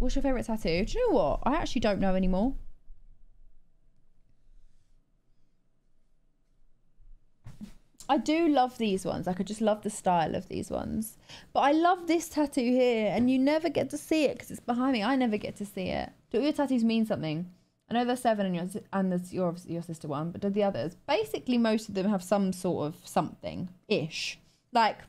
What's your favourite tattoo? Do you know what? I actually don't know anymore. I do love these ones. Like I just love the style of these ones. But I love this tattoo here, and you never get to see it because it's behind me. I never get to see it. Do all your tattoos mean something? I know there's seven and your and there's your your sister one, but do the others? Basically, most of them have some sort of something ish. Like,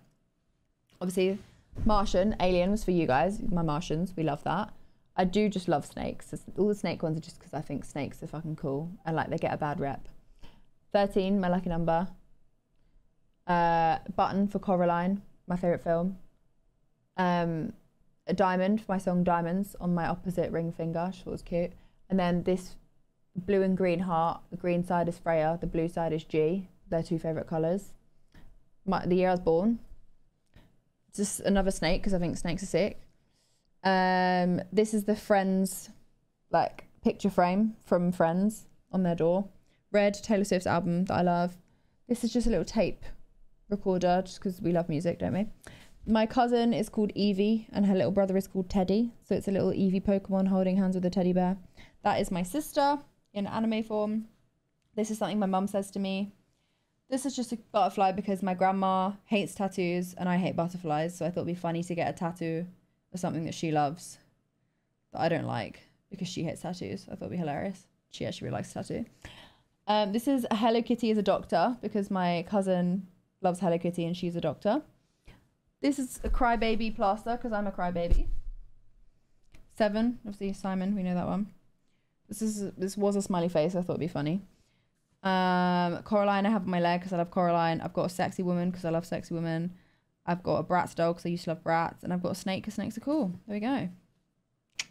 obviously, Martian, Alien was for you guys. My Martians, we love that. I do just love snakes. All the snake ones are just because I think snakes are fucking cool and like they get a bad rep. Thirteen, my lucky number. Uh, button for Coraline, my favorite film. Um, a diamond for my song Diamonds on my opposite ring finger. She was cute. And then this blue and green heart. The green side is Freya. The blue side is G. Their two favorite colors. My, the year I was born. Just another snake because I think snakes are sick. Um, this is the Friends, like picture frame from Friends on their door. Red Taylor Swift's album that I love. This is just a little tape recorder, just because we love music, don't we? My cousin is called Evie, and her little brother is called Teddy. So it's a little Eevee Pokemon holding hands with a teddy bear. That is my sister in anime form. This is something my mum says to me. This is just a butterfly because my grandma hates tattoos and I hate butterflies. So I thought it'd be funny to get a tattoo of something that she loves that I don't like because she hates tattoos. I thought it'd be hilarious. She actually really likes tattoo. Um, this is Hello Kitty as a doctor because my cousin loves Hello Kitty and she's a doctor. This is a crybaby plaster because I'm a crybaby. Seven, obviously Simon, we know that one. This is this was a smiley face. I thought it'd be funny. Um, Coraline, I have on my leg because I love Coraline. I've got a sexy woman because I love sexy women. I've got a Bratz dog because I used to love Bratz, and I've got a snake because snakes are cool. There we go.